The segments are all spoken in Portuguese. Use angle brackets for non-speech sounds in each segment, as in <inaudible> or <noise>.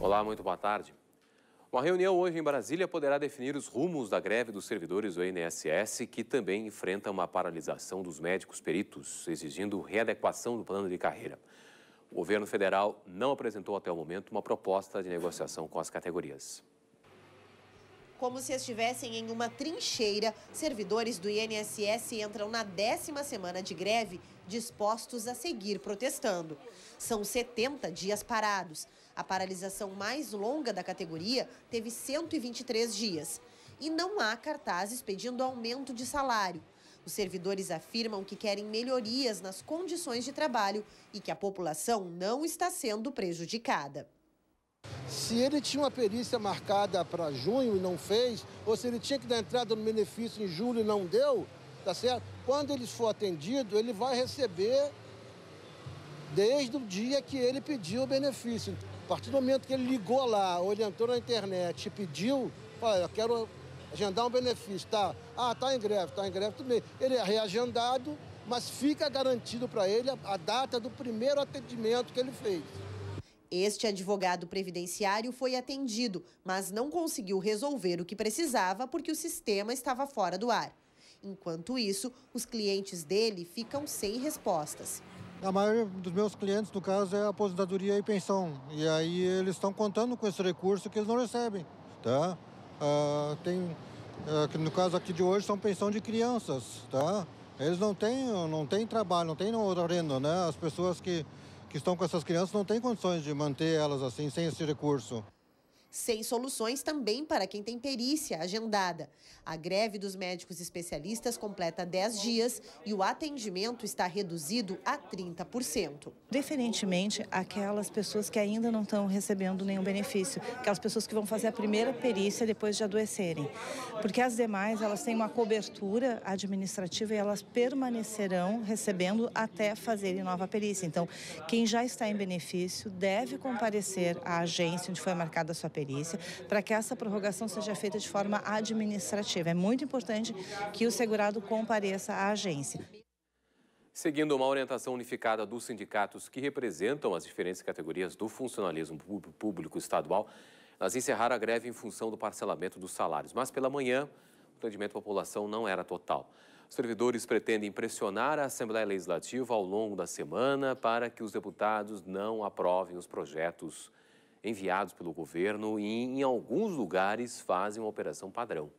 Olá, muito boa tarde. Uma reunião hoje em Brasília poderá definir os rumos da greve dos servidores do INSS, que também enfrenta uma paralisação dos médicos peritos, exigindo readequação do plano de carreira. O governo federal não apresentou até o momento uma proposta de negociação com as categorias. Como se estivessem em uma trincheira, servidores do INSS entram na décima semana de greve, dispostos a seguir protestando. São 70 dias parados. A paralisação mais longa da categoria teve 123 dias. E não há cartazes pedindo aumento de salário. Os servidores afirmam que querem melhorias nas condições de trabalho e que a população não está sendo prejudicada. Se ele tinha uma perícia marcada para junho e não fez, ou se ele tinha que dar entrada no benefício em julho e não deu, tá certo? Quando ele for atendido, ele vai receber desde o dia que ele pediu o benefício. A partir do momento que ele ligou lá, ou ele entrou na internet e pediu, olha, eu quero agendar um benefício, tá? Ah, tá em greve, tá em greve, tudo bem. Ele é reagendado, mas fica garantido para ele a, a data do primeiro atendimento que ele fez. Este advogado previdenciário foi atendido, mas não conseguiu resolver o que precisava porque o sistema estava fora do ar. Enquanto isso, os clientes dele ficam sem respostas. A maioria dos meus clientes, no caso, é aposentadoria e pensão. E aí eles estão contando com esse recurso que eles não recebem. Tá? Ah, tem, ah, no caso aqui de hoje, são pensão de crianças. Tá? Eles não têm, não têm trabalho, não têm outra renda. Né? As pessoas que, que estão com essas crianças não têm condições de manter elas assim, sem esse recurso sem soluções também para quem tem perícia agendada. A greve dos médicos especialistas completa 10 dias e o atendimento está reduzido a 30%. Diferentemente, aquelas pessoas que ainda não estão recebendo nenhum benefício, aquelas pessoas que vão fazer a primeira perícia depois de adoecerem. Porque as demais, elas têm uma cobertura administrativa e elas permanecerão recebendo até fazerem nova perícia. Então, quem já está em benefício deve comparecer à agência onde foi marcada a sua perícia, para que essa prorrogação seja feita de forma administrativa. É muito importante que o segurado compareça à agência. Seguindo uma orientação unificada dos sindicatos que representam as diferentes categorias do funcionalismo público estadual, elas encerraram a greve em função do parcelamento dos salários. Mas pela manhã, o atendimento à população não era total. Os servidores pretendem pressionar a Assembleia Legislativa ao longo da semana para que os deputados não aprovem os projetos enviados pelo governo e, em alguns lugares, fazem uma operação padrão.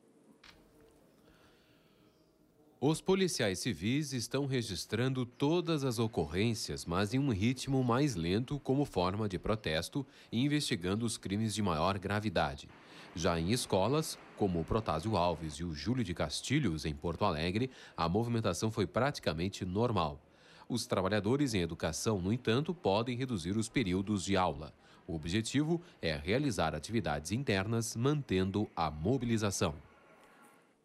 Os policiais civis estão registrando todas as ocorrências, mas em um ritmo mais lento, como forma de protesto, e investigando os crimes de maior gravidade. Já em escolas, como o Protásio Alves e o Júlio de Castilhos, em Porto Alegre, a movimentação foi praticamente normal. Os trabalhadores em educação, no entanto, podem reduzir os períodos de aula. O objetivo é realizar atividades internas mantendo a mobilização.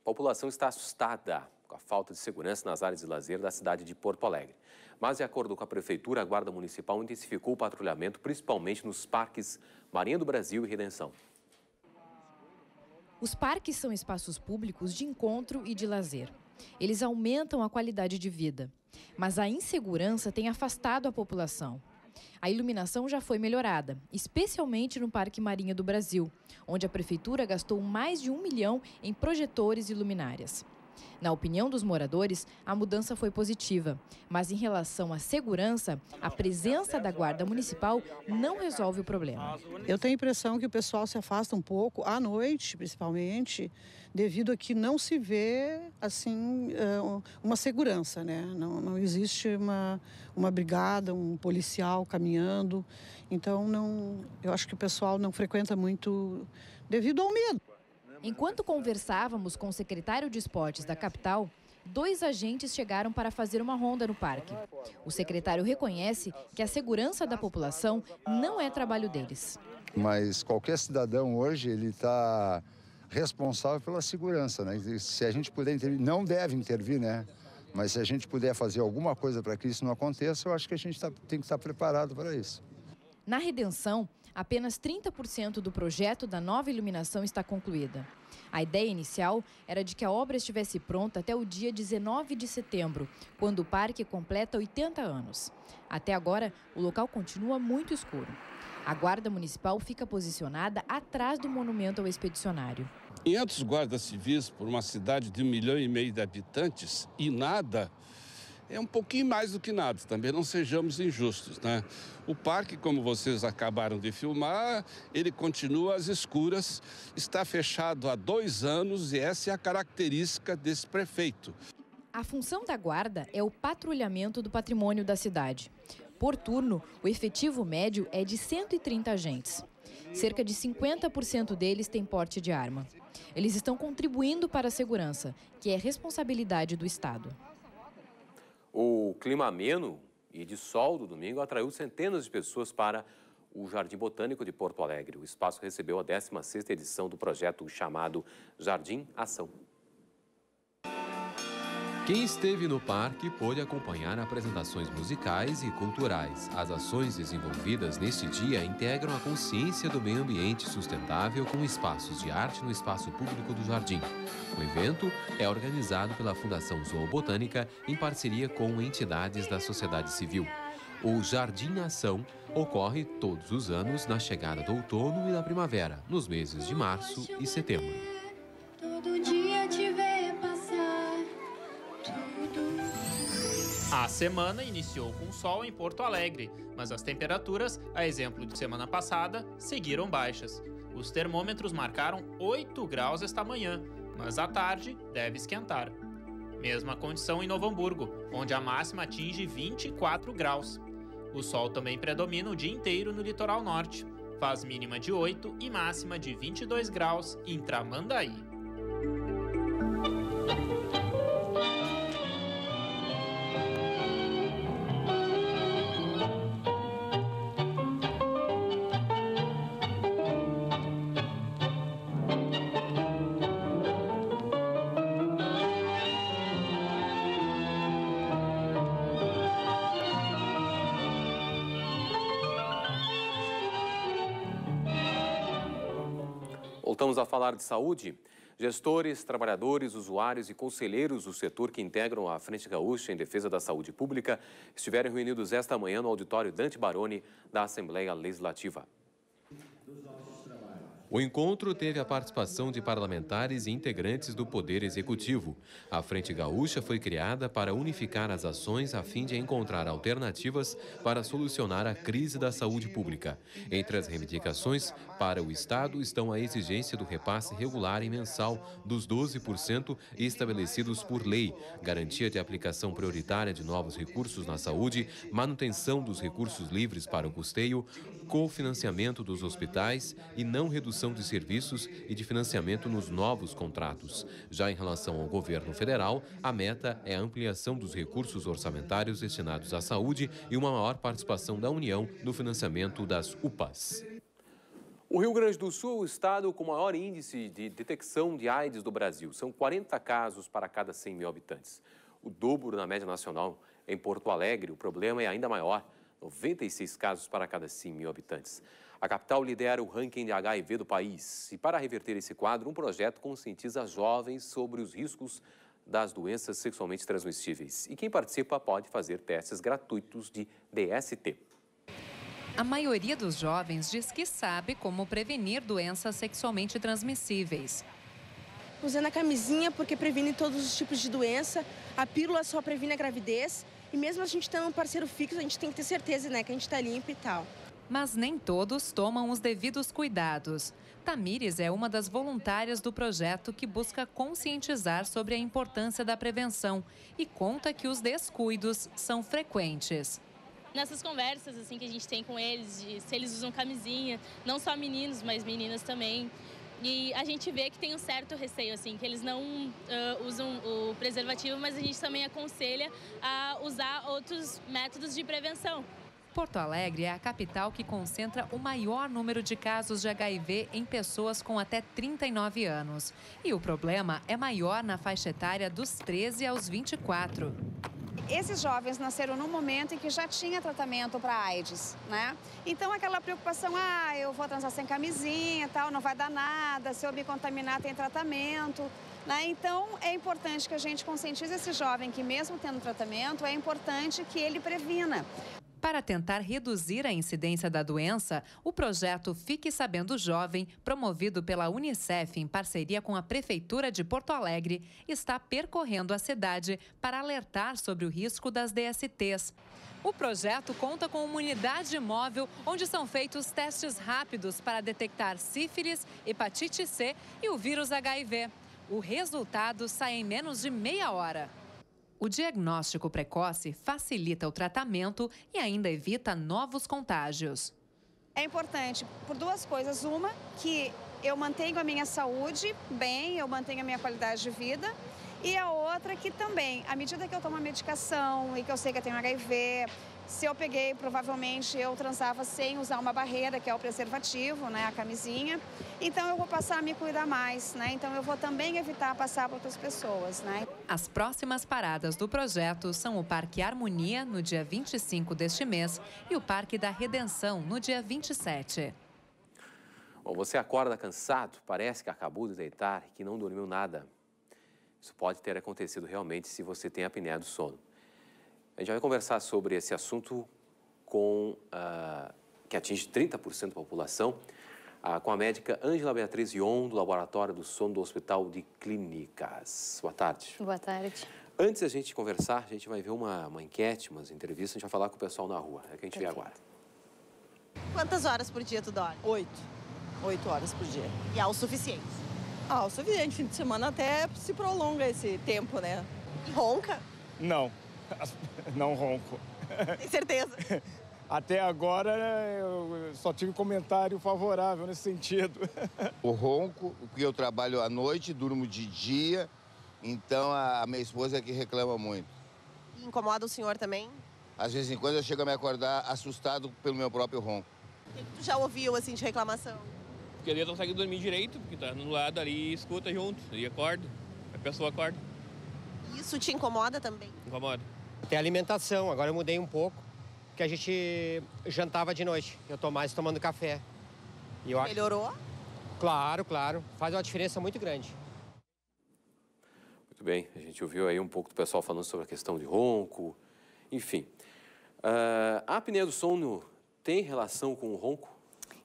A população está assustada com a falta de segurança nas áreas de lazer da cidade de Porto Alegre. Mas, de acordo com a Prefeitura, a Guarda Municipal intensificou o patrulhamento, principalmente nos parques Marinha do Brasil e Redenção. Os parques são espaços públicos de encontro e de lazer. Eles aumentam a qualidade de vida. Mas a insegurança tem afastado a população. A iluminação já foi melhorada, especialmente no Parque Marinha do Brasil, onde a prefeitura gastou mais de um milhão em projetores e luminárias. Na opinião dos moradores, a mudança foi positiva, mas em relação à segurança, a presença da Guarda Municipal não resolve o problema. Eu tenho a impressão que o pessoal se afasta um pouco, à noite principalmente, devido a que não se vê assim eh, uma segurança, né? Não, não existe uma, uma brigada, um policial caminhando. Então não, eu acho que o pessoal não frequenta muito devido ao medo. Enquanto conversávamos com o secretário de esportes da capital, dois agentes chegaram para fazer uma ronda no parque. O secretário reconhece que a segurança da população não é trabalho deles. Mas qualquer cidadão hoje ele está responsável pela segurança, né? Se a gente puder intervir, não deve intervir, né? Mas se a gente puder fazer alguma coisa para que isso não aconteça, eu acho que a gente tá, tem que estar preparado para isso. Na redenção, Apenas 30% do projeto da nova iluminação está concluída. A ideia inicial era de que a obra estivesse pronta até o dia 19 de setembro, quando o parque completa 80 anos. Até agora, o local continua muito escuro. A Guarda Municipal fica posicionada atrás do monumento ao expedicionário. 500 guardas civis por uma cidade de um milhão e meio de habitantes e nada é um pouquinho mais do que nada, também não sejamos injustos, né? O parque, como vocês acabaram de filmar, ele continua às escuras, está fechado há dois anos e essa é a característica desse prefeito. A função da guarda é o patrulhamento do patrimônio da cidade. Por turno, o efetivo médio é de 130 agentes. Cerca de 50% deles têm porte de arma. Eles estão contribuindo para a segurança, que é responsabilidade do Estado. O clima ameno e de sol do domingo atraiu centenas de pessoas para o Jardim Botânico de Porto Alegre. O espaço recebeu a 16ª edição do projeto chamado Jardim Ação. Quem esteve no parque pôde acompanhar apresentações musicais e culturais. As ações desenvolvidas neste dia integram a consciência do meio ambiente sustentável com espaços de arte no espaço público do jardim. O evento é organizado pela Fundação Zoobotânica em parceria com entidades da sociedade civil. O Jardim Ação ocorre todos os anos na chegada do outono e da primavera, nos meses de março e setembro. A semana iniciou com sol em Porto Alegre, mas as temperaturas, a exemplo de semana passada, seguiram baixas. Os termômetros marcaram 8 graus esta manhã, mas à tarde deve esquentar. Mesma condição em Novo Hamburgo, onde a máxima atinge 24 graus. O sol também predomina o dia inteiro no litoral norte. Faz mínima de 8 e máxima de 22 graus em Tramandaí. Voltamos a falar de saúde. Gestores, trabalhadores, usuários e conselheiros do setor que integram a Frente Gaúcha em Defesa da Saúde Pública estiveram reunidos esta manhã no auditório Dante Baroni da Assembleia Legislativa. O encontro teve a participação de parlamentares e integrantes do Poder Executivo. A Frente Gaúcha foi criada para unificar as ações a fim de encontrar alternativas para solucionar a crise da saúde pública. Entre as reivindicações para o Estado estão a exigência do repasse regular e mensal dos 12% estabelecidos por lei, garantia de aplicação prioritária de novos recursos na saúde, manutenção dos recursos livres para o custeio, cofinanciamento dos hospitais e não redução de serviços e de financiamento nos novos contratos. Já em relação ao governo federal, a meta é a ampliação dos recursos orçamentários destinados à saúde e uma maior participação da União no financiamento das UPAs. O Rio Grande do Sul é o estado com maior índice de detecção de AIDS do Brasil. São 40 casos para cada 100 mil habitantes. O dobro na média nacional. Em Porto Alegre, o problema é ainda maior. 96 casos para cada 100 mil habitantes. A capital lidera o ranking de HIV do país. E para reverter esse quadro, um projeto conscientiza jovens sobre os riscos das doenças sexualmente transmissíveis. E quem participa pode fazer testes gratuitos de DST. A maioria dos jovens diz que sabe como prevenir doenças sexualmente transmissíveis. Usando a camisinha porque previne todos os tipos de doença, a pílula só previne a gravidez e mesmo a gente tendo um parceiro fixo, a gente tem que ter certeza né, que a gente está limpo e tal. Mas nem todos tomam os devidos cuidados. Tamires é uma das voluntárias do projeto que busca conscientizar sobre a importância da prevenção e conta que os descuidos são frequentes nessas conversas assim que a gente tem com eles, de se eles usam camisinha, não só meninos, mas meninas também. E a gente vê que tem um certo receio, assim, que eles não uh, usam o preservativo, mas a gente também aconselha a usar outros métodos de prevenção. Porto Alegre é a capital que concentra o maior número de casos de HIV em pessoas com até 39 anos. E o problema é maior na faixa etária dos 13 aos 24. esses jovens nasceram num momento em que já tinha tratamento para AIDS, né? Então aquela preocupação, ah, eu vou transar sem camisinha, tal, não vai dar nada, se eu me contaminar tem tratamento, né? Então é importante que a gente conscientize esse jovem que mesmo tendo tratamento, é importante que ele previna. Para tentar reduzir a incidência da doença, o projeto Fique Sabendo Jovem, promovido pela Unicef em parceria com a Prefeitura de Porto Alegre, está percorrendo a cidade para alertar sobre o risco das DSTs. O projeto conta com uma unidade móvel onde são feitos testes rápidos para detectar sífilis, hepatite C e o vírus HIV. O resultado sai em menos de meia hora. O diagnóstico precoce facilita o tratamento e ainda evita novos contágios. É importante por duas coisas. Uma, que eu mantenho a minha saúde bem, eu mantenho a minha qualidade de vida. E a outra que também, à medida que eu tomo a medicação e que eu sei que eu tenho HIV, se eu peguei, provavelmente eu transava sem usar uma barreira, que é o preservativo, né, a camisinha. Então eu vou passar a me cuidar mais, né? Então eu vou também evitar passar para outras pessoas, né? As próximas paradas do projeto são o Parque Harmonia no dia 25 deste mês e o Parque da Redenção no dia 27. Bom, você acorda cansado, parece que acabou de deitar e que não dormiu nada. Isso pode ter acontecido realmente se você tem apneia do sono. A gente vai conversar sobre esse assunto com, uh, que atinge 30% da população, uh, com a médica Ângela Beatriz Ion, do Laboratório do Sono do Hospital de Clínicas. Boa tarde. Boa tarde. Antes da gente conversar, a gente vai ver uma, uma enquete, umas entrevistas, a gente vai falar com o pessoal na rua. É que a gente vê agora. Quantas horas por dia tu dorme? Oito. Oito horas por dia. E é o suficiente? Ah, o suficiente. Fim de semana até se prolonga esse tempo, né? E ronca? Não. <laughs> Não ronco. <laughs> Tem certeza? Até agora eu só tive comentário favorável nesse sentido. <laughs> O ronco, porque eu trabalho à noite, durmo de dia, então a minha esposa é que reclama muito. E incomoda o senhor também? Às vezes em quando eu chego a me acordar assustado pelo meu próprio ronco. O que tu já ouviu assim de reclamação? Porque ali eu não consegue dormir direito, porque tá no lado ali e escuta junto, e acorda, a pessoa acorda. Isso te incomoda também? Incomoda. Tem alimentação, agora eu mudei um pouco, porque a gente jantava de noite. Eu tô mais tomando café. E eu Melhorou? Acho... Claro, claro. Faz uma diferença muito grande. Muito bem, a gente ouviu aí um pouco do pessoal falando sobre a questão de ronco, enfim. Uh, a apneia do sono tem relação com o ronco?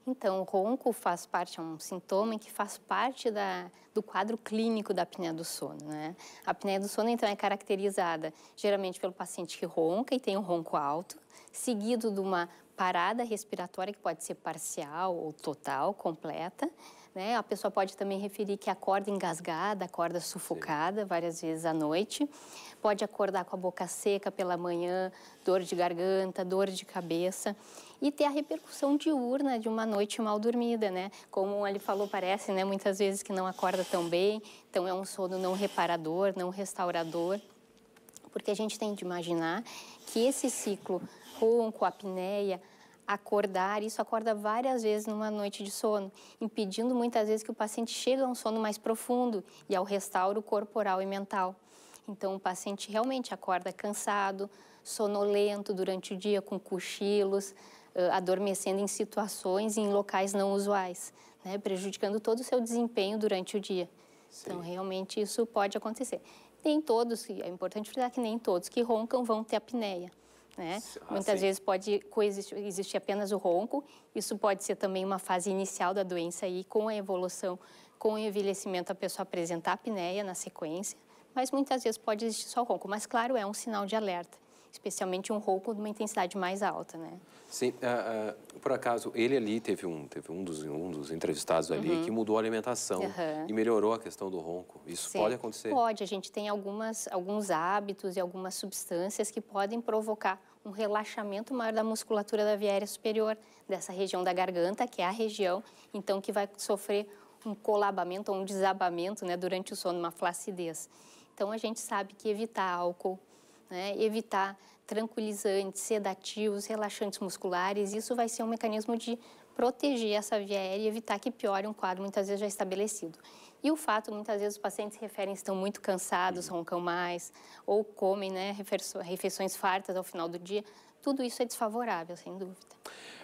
Então, o ronco faz parte, é um sintoma que faz parte da, do quadro clínico da apneia do sono. Né? A apneia do sono, então, é caracterizada geralmente pelo paciente que ronca e tem um ronco alto, seguido de uma parada respiratória que pode ser parcial ou total, completa. Né? A pessoa pode também referir que acorda engasgada, acorda sufocada Sim. várias vezes à noite. Pode acordar com a boca seca pela manhã, dor de garganta, dor de cabeça e ter a repercussão diurna de uma noite mal dormida, né? Como ele falou, parece, né, muitas vezes que não acorda tão bem, então é um sono não reparador, não restaurador, porque a gente tem de imaginar que esse ciclo ronco, apneia, acordar, isso acorda várias vezes numa noite de sono, impedindo muitas vezes que o paciente chegue a um sono mais profundo e ao restauro corporal e mental. Então, o paciente realmente acorda cansado, sonolento durante o dia, com cochilos, adormecendo em situações e em locais não usuais, né, prejudicando todo o seu desempenho durante o dia. Sim. Então, realmente, isso pode acontecer. Nem todos, é importante frisar que nem todos que roncam vão ter apneia. Né? Ah, Muitas sim. vezes pode coexistir existir apenas o ronco, isso pode ser também uma fase inicial da doença e com a evolução, com o envelhecimento, a pessoa apresentar apneia na sequência, mas muitas vezes pode existir só ronco, mas claro, é um sinal de alerta especialmente um ronco de uma intensidade mais alta, né? Sim, uh, uh, por acaso, ele ali teve um, teve um, dos, um dos entrevistados ali uhum. que mudou a alimentação uhum. e melhorou a questão do ronco. Isso Sim. pode acontecer? Pode, a gente tem algumas, alguns hábitos e algumas substâncias que podem provocar um relaxamento maior da musculatura da via aérea superior, dessa região da garganta, que é a região, então, que vai sofrer um colabamento ou um desabamento né, durante o sono, uma flacidez. Então, a gente sabe que evitar álcool, né? evitar tranquilizantes, sedativos, relaxantes musculares. Isso vai ser um mecanismo de proteger essa via aérea e evitar que piore um quadro muitas vezes já estabelecido. E o fato, muitas vezes, os pacientes referem que estão muito cansados, roncam mais, ou comem né, refeições fartas ao final do dia. Tudo isso é desfavorável, sem dúvida.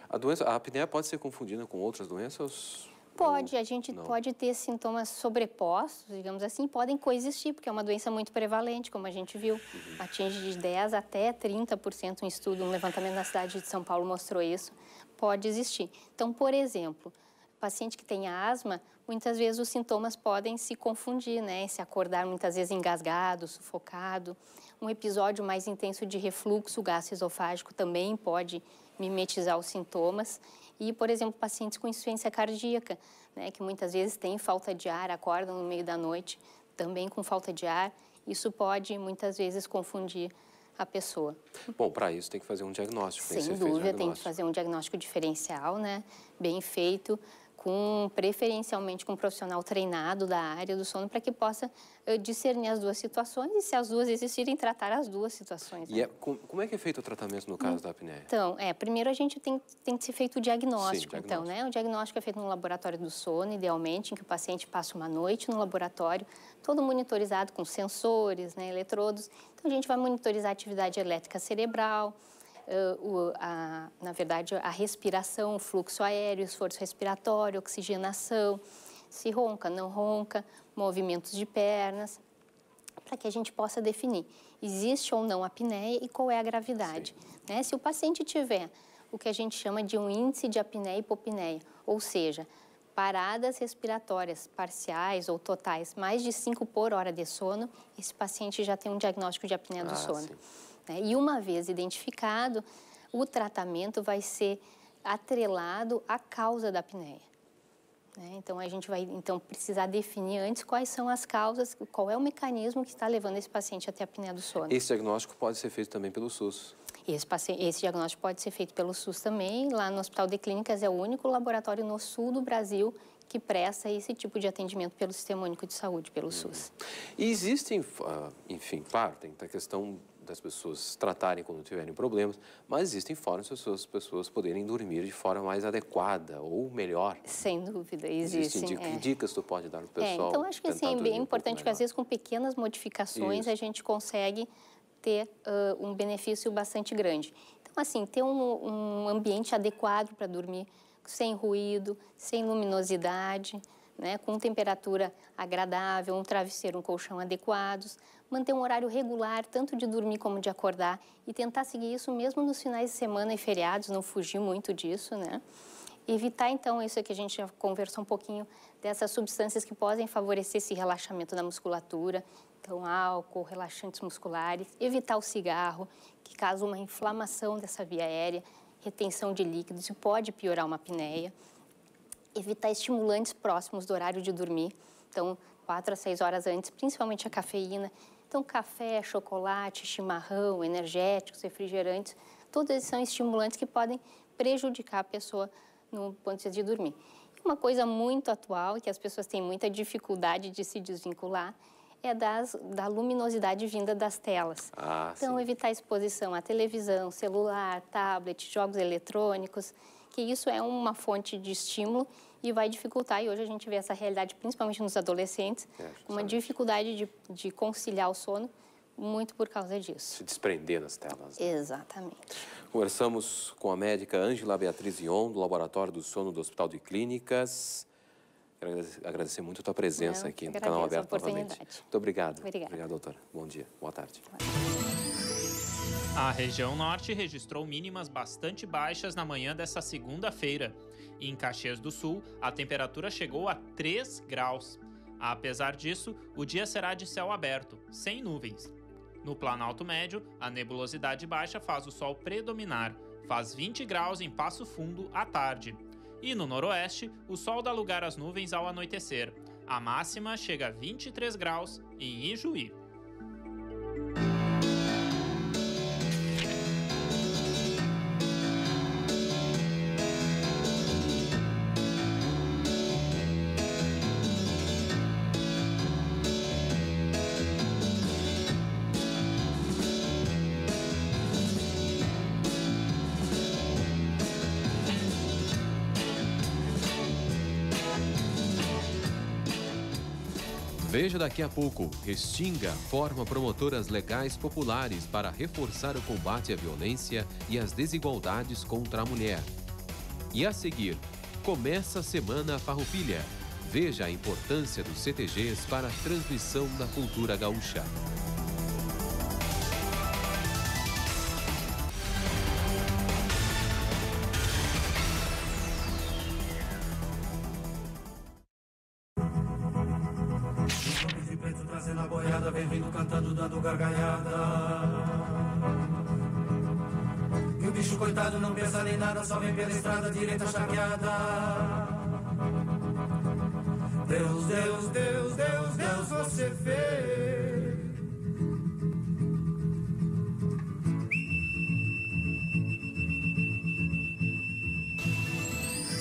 A doença, a apneia pode ser confundida com outras doenças? Pode, a gente não. pode ter sintomas sobrepostos, digamos assim, podem coexistir, porque é uma doença muito prevalente, como a gente viu. Uhum. Atinge de 10 até 30%, um estudo, um levantamento na cidade de São Paulo mostrou isso, pode existir. Então, por exemplo, paciente que tem asma, muitas vezes os sintomas podem se confundir, né? Se acordar muitas vezes engasgado, sufocado. Um episódio mais intenso de refluxo gastroesofágico também pode mimetizar os sintomas. E, por exemplo, pacientes com insuficiência cardíaca, né, que muitas vezes têm falta de ar, acordam no meio da noite também com falta de ar. Isso pode, muitas vezes, confundir a pessoa. Bom, para isso tem que fazer um diagnóstico. Sem dúvida, tem que fazer um diagnóstico diferencial, né, bem feito, com preferencialmente com um profissional treinado da área do sono para que possa uh, discernir as duas situações e se as duas existirem tratar as duas situações. Né? E é, com, como é que é feito o tratamento no caso da apneia? Então, é, primeiro a gente tem, tem que ser feito o diagnóstico. Sim, diagnóstico. Então, né, o diagnóstico é feito no laboratório do sono, idealmente, em que o paciente passa uma noite no laboratório, todo monitorizado com sensores, né, eletrodos. Então, a gente vai monitorizar a atividade elétrica cerebral, uh, o, a, na verdade, a respiração, o fluxo aéreo, esforço respiratório, oxigenação, se ronca, não ronca, movimentos de pernas, para que a gente possa definir existe ou não apneia e qual é a gravidade. Né? Se o paciente tiver o que a gente chama de um índice de apneia e hipopneia, ou seja, paradas respiratórias parciais ou totais mais de 5 por hora de sono, esse paciente já tem um diagnóstico de apneia ah, do sono. Sim. Né? E uma vez identificado, o tratamento vai ser atrelado à causa da apneia. Né? Então, a gente vai então, precisar definir antes quais são as causas, qual é o mecanismo que está levando esse paciente até a apneia do sono. Esse diagnóstico pode ser feito também pelo SUS? Esse, esse diagnóstico pode ser feito pelo SUS também. Lá no Hospital de Clínicas é o único laboratório no sul do Brasil que presta esse tipo de atendimento pelo Sistema Único de Saúde, pelo uhum. SUS. E existem, ah, enfim, claro, tem a questão das pessoas tratarem quando tiverem problemas, mas existem formas para as pessoas poderem dormir de forma mais adequada ou melhor. Sem dúvida, existem. existem é. Que dicas tu pode dar para o pessoal? É, então, acho que assim, é bem importante um que às vezes com pequenas modificações Isso. a gente consegue ter uh, um benefício bastante grande. Então, assim, ter um, um ambiente adequado para dormir, sem ruído, sem luminosidade, né, com temperatura agradável, um travesseiro, um colchão adequados, manter um horário regular, tanto de dormir como de acordar, e tentar seguir isso mesmo nos finais de semana e feriados, não fugir muito disso, né? Evitar, então, isso que a gente já conversou um pouquinho, dessas substâncias que podem favorecer esse relaxamento da musculatura, então álcool, relaxantes musculares, evitar o cigarro, que causa uma inflamação dessa via aérea, retenção de líquidos e pode piorar uma apneia. Evitar estimulantes próximos do horário de dormir, então quatro a seis horas antes, principalmente a cafeína. Então, café, chocolate, chimarrão, energéticos, refrigerantes, todos eles são estimulantes que podem prejudicar a pessoa no ponto de dormir. Uma coisa muito atual, que as pessoas têm muita dificuldade de se desvincular, é das, da luminosidade vinda das telas. Ah, então, sim. evitar exposição à televisão, celular, tablet, jogos eletrônicos, que isso é uma fonte de estímulo e vai dificultar, e hoje a gente vê essa realidade principalmente nos adolescentes, é, uma dificuldade de, de conciliar o sono, muito por causa disso. Se desprender das telas. Né? Exatamente. Conversamos com a médica Ângela Beatriz Ion, do Laboratório do Sono do Hospital de Clínicas. Quero agradecer muito a tua presença Não, aqui no canal aberto novamente. Muito obrigado. Obrigada. Obrigado, doutora. Bom dia. Boa tarde. A região norte registrou mínimas bastante baixas na manhã dessa segunda-feira. Em Caxias do Sul, a temperatura chegou a 3 graus. Apesar disso, o dia será de céu aberto, sem nuvens. No Planalto Médio, a nebulosidade baixa faz o sol predominar. Faz 20 graus em Passo Fundo à tarde. E no Noroeste, o sol dá lugar às nuvens ao anoitecer. A máxima chega a 23 graus em Ijuí. Veja daqui a pouco. Restinga forma promotoras legais populares para reforçar o combate à violência e às desigualdades contra a mulher. E a seguir, começa a Semana Farroupilha. Veja a importância dos CTGs para a transmissão da cultura gaúcha. Direita. Deus, Deus, Deus, Deus, Deus, você fez.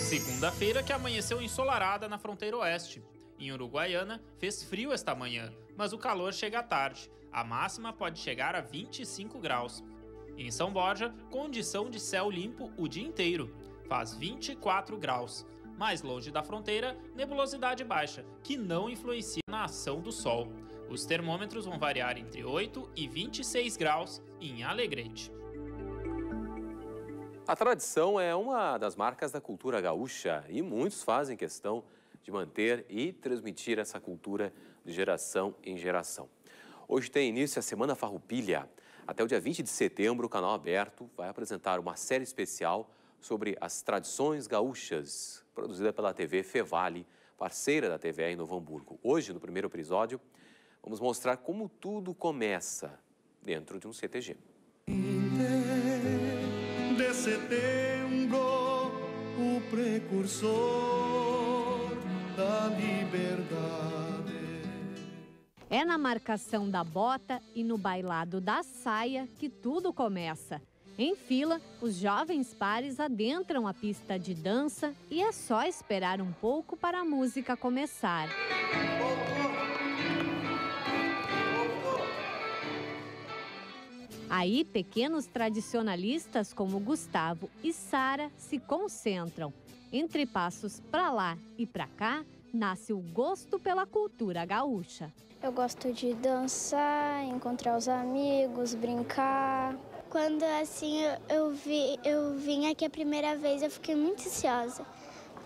Segunda-feira que amanheceu ensolarada na fronteira oeste. Em Uruguaiana, fez frio esta manhã, mas o calor chega à tarde. A máxima pode chegar a 25 graus. Em São Borja, condição de céu limpo o dia inteiro. Faz 24 graus. Mais longe da fronteira, nebulosidade baixa, que não influencia na ação do sol. Os termômetros vão variar entre 8 e 26 graus em Alegrete. A tradição é uma das marcas da cultura gaúcha e muitos fazem questão de manter e transmitir essa cultura de geração em geração. Hoje tem início a Semana Farroupilha. Até o dia 20 de setembro, o canal aberto vai apresentar uma série especial sobre as tradições gaúchas, produzida pela TV Fevale, parceira da TVE em Novo Hamburgo. Hoje, no primeiro episódio, vamos mostrar como tudo começa dentro de um CTG. De setembro, o precursor da liberdade. É na marcação da bota e no bailado da saia que tudo começa. Em fila, os jovens pares adentram a pista de dança e é só esperar um pouco para a música começar. Aí, pequenos tradicionalistas como Gustavo e Sara se concentram. Entre passos para lá e para cá, nasce o gosto pela cultura gaúcha. Eu gosto de dançar, encontrar os amigos, brincar. Quando assim eu, vi, eu vim aqui a primeira vez, eu fiquei muito ansiosa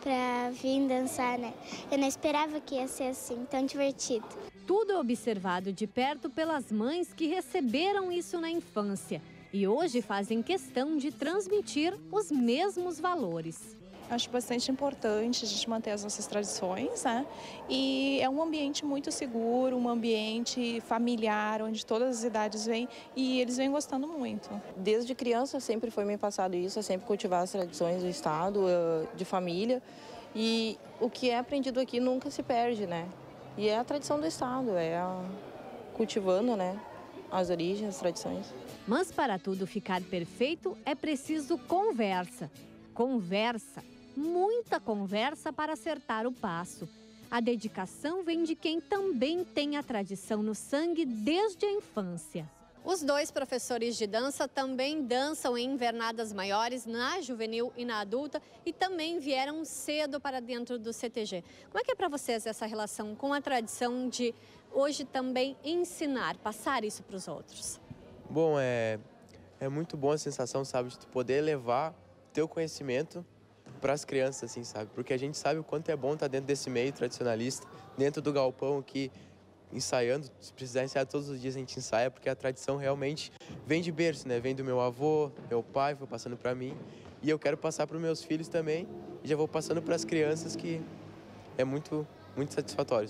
para vir dançar, né? Eu não esperava que ia ser assim, tão divertido. Tudo observado de perto pelas mães que receberam isso na infância e hoje fazem questão de transmitir os mesmos valores. Acho bastante importante a gente manter as nossas tradições, né? E é um ambiente muito seguro, um ambiente familiar, onde todas as idades vêm e eles vêm gostando muito. Desde criança sempre foi me passado isso, é sempre cultivar as tradições do Estado, eh, de família. E o que é aprendido aqui nunca se perde, né? E é a tradição do Estado, é a... cultivando, né? As origens, as tradições. Mas para tudo ficar perfeito é preciso conversa. Conversa muita conversa para acertar o passo. A dedicação vem de quem também tem a tradição no sangue desde a infância. Os dois professores de dança também dançam em invernadas maiores, na juvenil e na adulta, e também vieram cedo para dentro do CTG. Como é que é para vocês essa relação com a tradição de hoje também ensinar, passar isso para os outros? Bom, é, é muito boa a sensação, sabe, de tu poder levar teu conhecimento para as crianças, assim, sabe? Porque a gente sabe o quanto é bom estar tá dentro desse meio tradicionalista, dentro do galpão aqui, ensaiando. Se precisar ensaiar todos os dias, a gente ensaia, porque a tradição realmente vem de berço, né? Vem do meu avô, meu pai, foi passando para mim. E eu quero passar para os meus filhos também. E já vou passando para as crianças, que é muito, muito satisfatório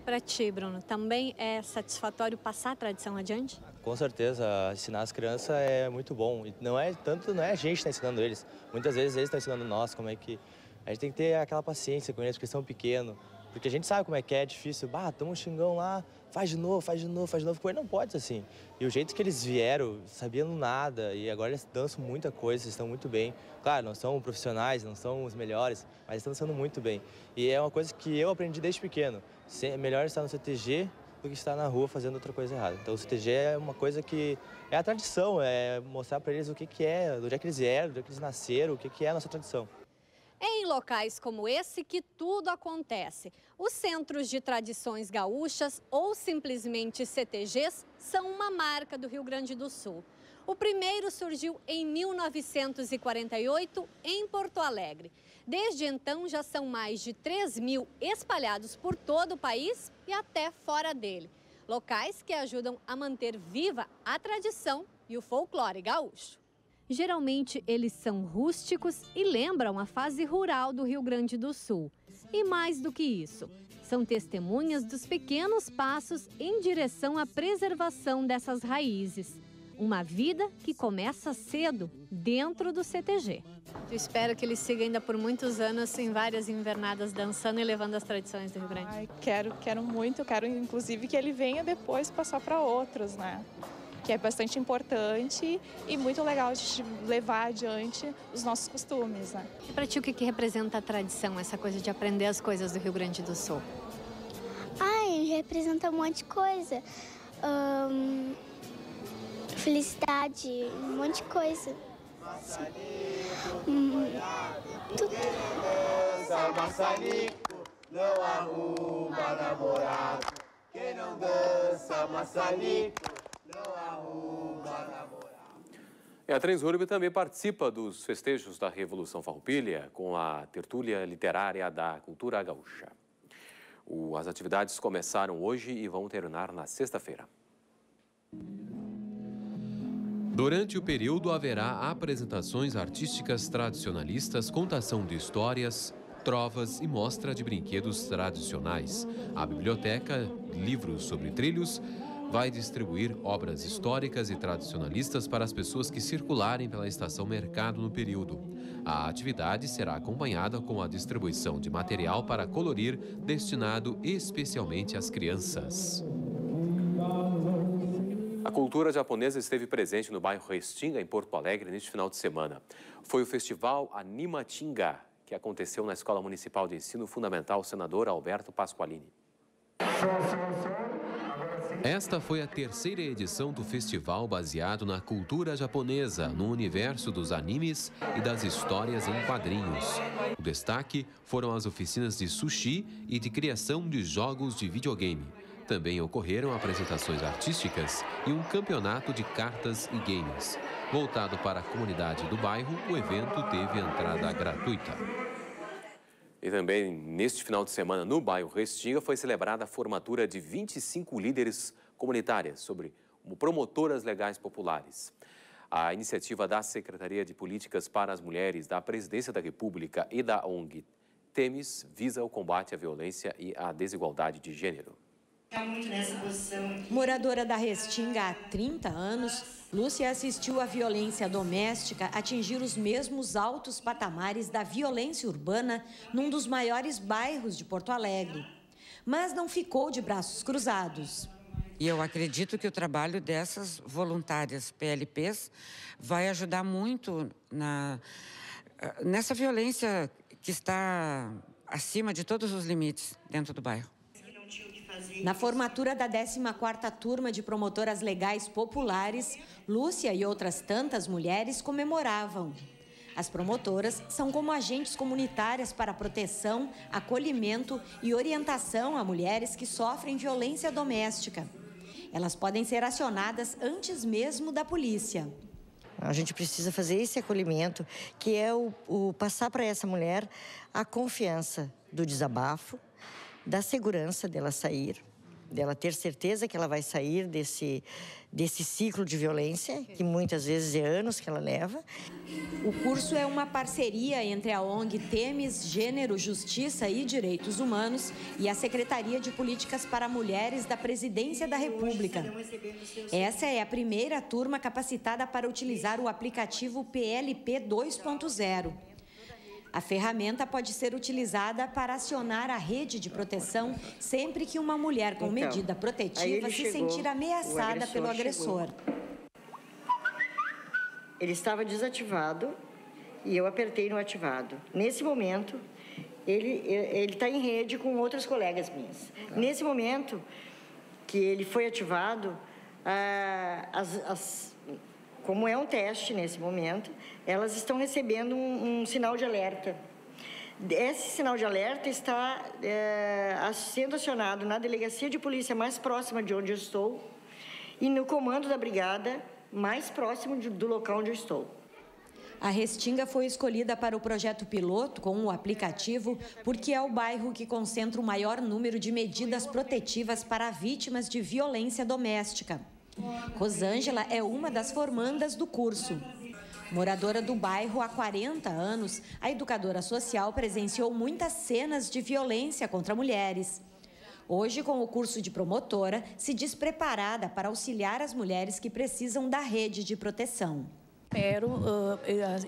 para ti, Bruno, também é satisfatório passar a tradição adiante? Com certeza, ensinar as crianças é muito bom. E não é tanto, não é a gente que está ensinando eles. Muitas vezes eles estão ensinando nós como é que a gente tem que ter aquela paciência com eles, porque eles são pequenos. Porque a gente sabe como é que é, é difícil. Bah, toma um xingão lá, faz de novo, faz de novo, faz de novo. Ele não pode assim. E o jeito que eles vieram, sabiam nada, e agora eles dançam muita coisa, estão muito bem. Claro, não são profissionais, não são os melhores, mas estão dançando muito bem. E é uma coisa que eu aprendi desde pequeno é melhor estar no CTG do que estar na rua fazendo outra coisa errada. Então o CTG é uma coisa que é a tradição, é mostrar para eles o que, que é, onde é que eles vieram, onde é que eles nasceram, o que, que é a nossa tradição. É em locais como esse que tudo acontece. Os centros de tradições gaúchas, ou simplesmente CTGs, são uma marca do Rio Grande do Sul. O primeiro surgiu em 1948 em Porto Alegre. Desde então, já são mais de 3 mil espalhados por todo o país e até fora dele. Locais que ajudam a manter viva a tradição e o folclore gaúcho. Geralmente, eles são rústicos e lembram a fase rural do Rio Grande do Sul. E mais do que isso, são testemunhas dos pequenos passos em direção à preservação dessas raízes. Uma vida que começa cedo, dentro do CTG. Eu espero que ele siga ainda por muitos anos em várias invernadas dançando e levando as tradições do Rio Grande. Ai, quero, quero muito, quero inclusive que ele venha depois passar para outros, né? que é bastante importante e muito legal de levar adiante os nossos costumes. Né? E para ti, o que, que representa a tradição, essa coisa de aprender as coisas do Rio Grande do Sul? Ai, representa um monte de coisa. Um, felicidade, um monte de coisa. Hum, tudo. Não arruma namorado, quem não dança maçanico e a Transurb também participa dos festejos da Revolução Farroupilha com a tertúlia literária da cultura gaúcha. as atividades começaram hoje e vão terminar na sexta-feira. Durante o período haverá apresentações artísticas tradicionalistas, contação de histórias, trovas e mostra de brinquedos tradicionais. A biblioteca, livros sobre trilhos, vai distribuir obras históricas e tradicionalistas para as pessoas que circularem pela estação Mercado no período. A atividade será acompanhada com a distribuição de material para colorir destinado especialmente às crianças. A cultura japonesa esteve presente no bairro Restinga, em Porto Alegre, neste final de semana. Foi o festival Anima Tinga, que aconteceu na Escola Municipal de Ensino Fundamental Senador Alberto Pasqualini. Esta foi a terceira edição do festival baseado na cultura japonesa, no universo dos animes e das histórias em quadrinhos. O destaque foram as oficinas de sushi e de criação de jogos de videogame. Também ocorreram apresentações artísticas e um campeonato de cartas e games. Voltado para a comunidade do bairro, o evento teve entrada gratuita. E também, neste final de semana, no bairro Restinga, foi celebrada a formatura de 25 líderes comunitárias sobre promotoras legais populares. A iniciativa da Secretaria de Políticas para as Mulheres, da Presidência da República e da ONG Temes visa o combate à violência e à desigualdade de gênero. Moradora da Restinga há 30 anos, Lúcia assistiu à violência doméstica atingir os mesmos altos patamares da violência urbana num dos maiores bairros de Porto Alegre. Mas não ficou de braços cruzados. E eu acredito que o trabalho dessas voluntárias PLPs vai ajudar muito na, nessa violência que está acima de todos os limites dentro do bairro. Na formatura da 14ª Turma de Promotoras Legais Populares, Lúcia e outras tantas mulheres comemoravam. As promotoras são como agentes comunitárias para proteção, acolhimento e orientação a mulheres que sofrem violência doméstica. Elas podem ser acionadas antes mesmo da polícia. A gente precisa fazer esse acolhimento, que é o, o passar para essa mulher a confiança do desabafo, da segurança dela sair, dela ter certeza que ela vai sair desse, desse ciclo de violência, que muitas vezes é anos que ela leva. O curso é uma parceria entre a ONG Temes Gênero, Justiça e Direitos Humanos e a Secretaria de Políticas para Mulheres da Presidência da República. Essa é a primeira turma capacitada para utilizar o aplicativo PLP 2.0. A ferramenta pode ser utilizada para acionar a rede de proteção sempre que uma mulher com então, medida protetiva se chegou, sentir ameaçada pelo agressor. Chegou. Ele estava desativado e eu apertei no ativado. Nesse momento, ele está em rede com outras colegas minhas. Nesse momento que ele foi ativado, ah, as, as como é um teste nesse momento, elas estão recebendo um, um sinal de alerta. Esse sinal de alerta está é, sendo acionado na delegacia de polícia mais próxima de onde eu estou e no comando da brigada mais próximo de, do local onde eu estou. A Restinga foi escolhida para o projeto piloto com o aplicativo porque é o bairro que concentra o maior número de medidas protetivas para vítimas de violência doméstica. Rosângela é uma das formandas do curso. Moradora do bairro há 40 anos, a educadora social presenciou muitas cenas de violência contra mulheres. Hoje, com o curso de promotora, se diz preparada para auxiliar as mulheres que precisam da rede de proteção. Espero uh,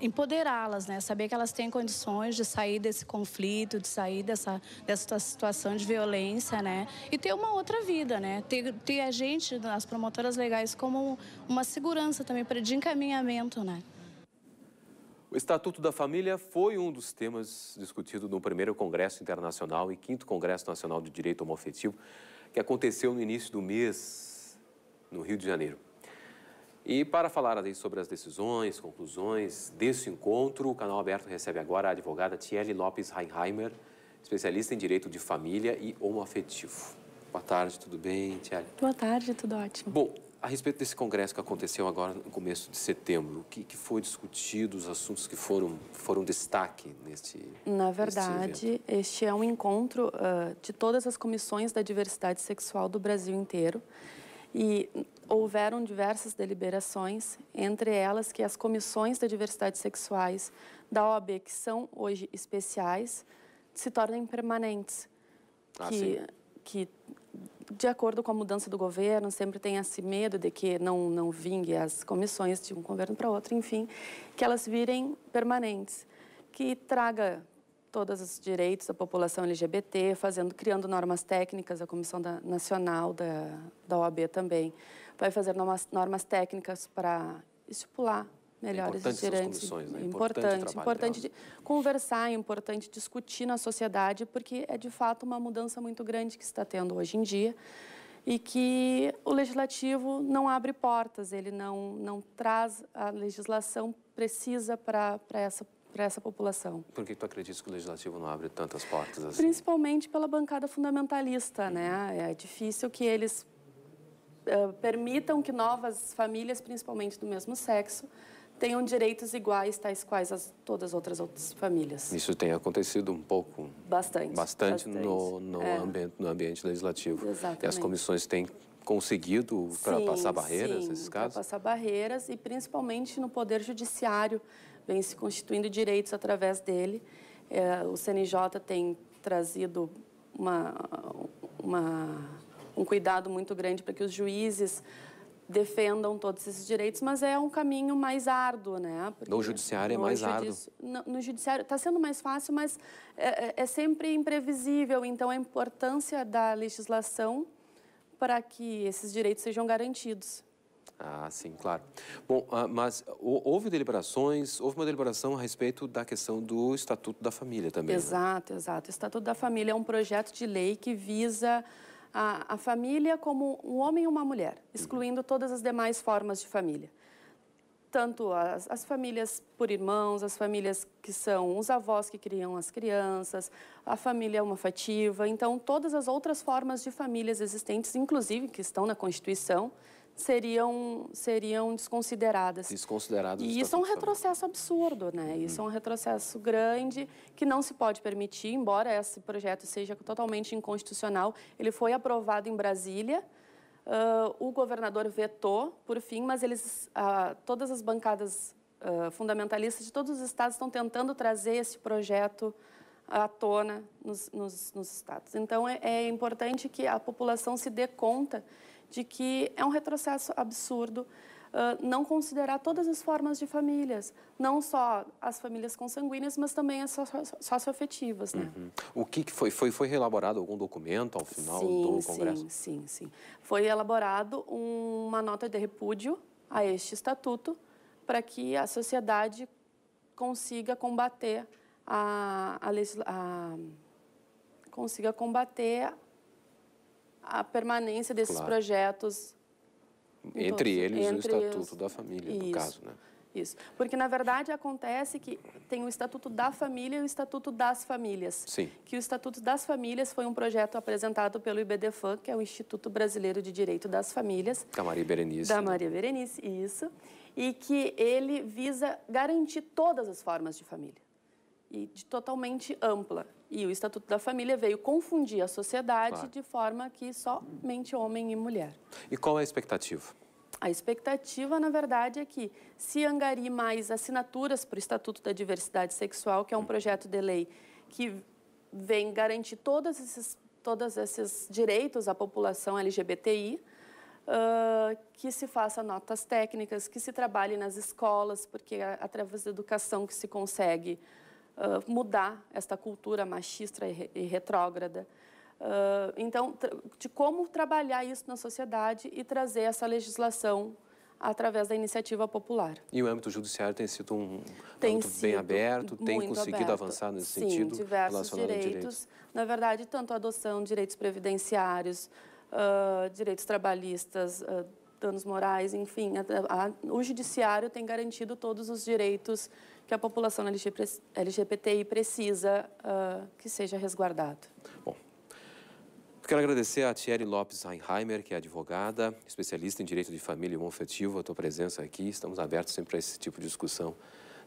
empoderá-las, né? saber que elas têm condições de sair desse conflito, de sair dessa, dessa situação de violência, né? E ter uma outra vida, né? Ter, ter a gente, as promotoras legais, como uma segurança também de encaminhamento, né? O Estatuto da Família foi um dos temas discutidos no primeiro Congresso Internacional e quinto Congresso Nacional de Direito Homoafetivo, que aconteceu no início do mês, no Rio de Janeiro. E para falar aí sobre as decisões, conclusões desse encontro, o Canal Aberto recebe agora a advogada Thierry Lopes Heinheimer, especialista em Direito de Família e Homoafetivo. Boa tarde, tudo bem, Thierry? Boa tarde, tudo ótimo. Bom, a respeito desse congresso que aconteceu agora no começo de setembro, o que, que foi discutido, os assuntos que foram, foram destaque neste Na verdade, este é um encontro uh, de todas as comissões da diversidade sexual do Brasil inteiro e houveram diversas deliberações, entre elas que as comissões da diversidade sexuais da OAB, que são hoje especiais, se tornem permanentes. Ah, que, sim. que de acordo com a mudança do governo, sempre tem esse medo de que não, não vingue as comissões de um governo para outro, enfim, que elas virem permanentes, que traga todos os direitos da população LGBT, fazendo, criando normas técnicas, a Comissão da, Nacional da, da OAB também vai fazer normas, normas técnicas para estipular melhores direitos. comissões, né? Importante, Importante importante, de conversar, é importante discutir na sociedade, porque é de fato uma mudança muito grande que está tendo hoje em dia e que o legislativo não abre portas, ele não, não traz a legislação precisa para essa, para essa população. Por que tu acreditas que o legislativo não abre tantas portas assim? Principalmente pela bancada fundamentalista, né? É difícil que eles uh, permitam que novas famílias, principalmente do mesmo sexo, tenham direitos iguais, tais quais as, todas as outras, outras famílias. Isso tem acontecido um pouco. Bastante. Bastante, bastante. No, no, É. ambiente, no ambiente legislativo. Exatamente. E as comissões têm conseguido passar barreiras sim, nesses casos? passar barreiras e principalmente no Poder Judiciário, vem se constituindo direitos através dele. É, o CNJ tem trazido uma, uma, um cuidado muito grande para que os juízes defendam todos esses direitos, mas é um caminho mais árduo, né? Porque No judiciário é mais árduo. judici- No, no judiciário está sendo mais fácil, mas é, é- é sempre imprevisível. Então, a importância da legislação para que esses direitos sejam garantidos. Ah, sim, claro. Bom, ah, mas hou- houve deliberações, houve uma deliberação a respeito da questão do Estatuto da Família também. né? Exato, exato. O Estatuto da Família é um projeto de lei que visa a, a família como um homem e uma mulher, excluindo todas as demais formas de família. Tanto as, as famílias por irmãos, as famílias que são os avós que criam as crianças, a família homoafetiva. Então, todas as outras formas de famílias existentes, inclusive que estão na Constituição, seriam, seriam desconsideradas. Desconsiderados. E isso é um retrocesso absurdo, né? Isso é um retrocesso grande que não se pode permitir, embora esse projeto seja totalmente inconstitucional. Ele foi aprovado em Brasília, ah, o governador vetou, por fim, mas eles, ah, todas as bancadas ah, fundamentalistas de todos os estados estão tentando trazer esse projeto à tona nos, nos, nos estados. Então, é, é importante que a população se dê conta de que é um retrocesso absurdo ah, não considerar todas as formas de famílias, não só as famílias consanguíneas, mas também as socio- socioafetivas, né? Uhum. O que, que foi, foi? Foi elaborado algum documento ao final sim, do Congresso? Sim, sim, sim. Foi elaborado uma nota de repúdio a este estatuto para que a sociedade consiga combater a, a, a- consiga combater a permanência desses Claro. projetos Entre todos- eles entre o Estatuto os- da Família, no Isso. caso, né? Isso, porque na verdade acontece que tem o Estatuto da Família e o Estatuto das Famílias. Sim. Que o Estatuto das Famílias foi um projeto apresentado pelo IBDFAM, que é o Instituto Brasileiro de Direito das Famílias. Da Maria Berenice. Da Maria Berenice, isso. E que ele visa garantir todas as formas de família. E de totalmente ampla. E o Estatuto da Família veio confundir a sociedade Claro. de forma que somente homem e mulher. E qual é a expectativa? A expectativa, na verdade, é que se angarie mais assinaturas para o Estatuto da Diversidade Sexual, que é um projeto de lei que vem garantir todos esses, todos esses direitos à população LGBTI, ah, que se faça notas técnicas, que se trabalhe nas escolas, porque é através da educação que se consegue mudar esta cultura machista e, re- e retrógrada. Ah, então, de como trabalhar isso na sociedade e trazer essa legislação através da iniciativa popular. E o âmbito judiciário tem sido um Tem âmbito bem sido aberto, tem conseguido aberto. avançar nesse Sim, sentido diversos relacionado a direitos. direitos. Na verdade, tanto a adoção, direitos previdenciários, ah, direitos trabalhistas, ah, danos morais, enfim, a- a- o judiciário tem garantido todos os direitos que a população LGBT LGBTI precisa ah, que seja resguardado. Quero agradecer a Thierry Lopes Heinheimer, que é advogada, especialista em direito de família e homoafetivo, a tua presença aqui. Estamos abertos sempre a esse tipo de discussão,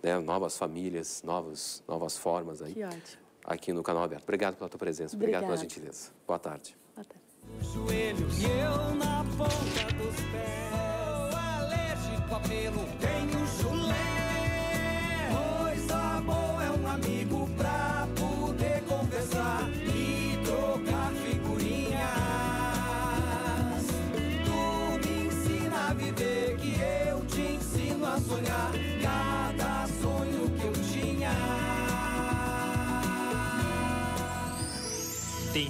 né? novas famílias, novas, novas formas aí, Que ótimo. aqui no canal aberto. Obrigado pela tua presença, obrigado pela Obrigada. gentileza. Boa tarde. joelhos e eu na ponta dos pés. Sou alérgico a pelo, tenho chulé.